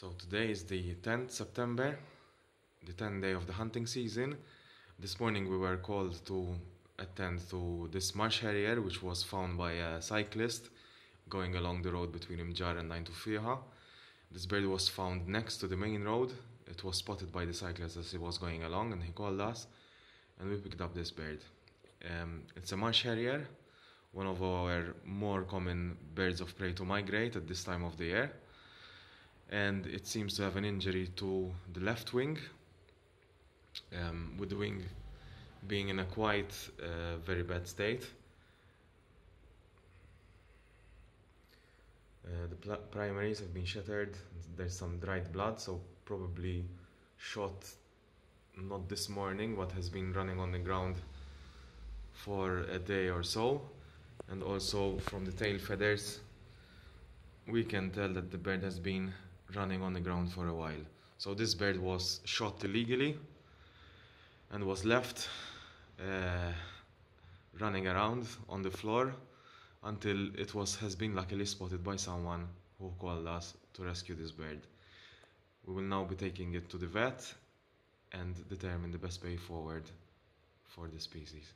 So today is the 10th September, the 10th day of the hunting season. This morning we were called to attend to this marsh harrier which was found by a cyclist going along the road between Mġarr and Tuffieħa. This bird was found next to the main road. It was spotted by the cyclist as he was going along and he called us and we picked up this bird. Um, it's a marsh harrier, one of our more common birds of prey to migrate at this time of the year. And it seems to have an injury to the left wing, um, with the wing being in a quite uh, very bad state. Uh, the primaries have been shattered. There's some dried blood, so probably shot not this morning, but has been running on the ground for a day or so. And also from the tail feathers, we can tell that the bird has been running on the ground for a while. So this bird was shot illegally and was left uh, running around on the floor until it was has been luckily spotted by someone who called us to rescue this bird. We will now be taking it to the vet and determine the best way forward for the species.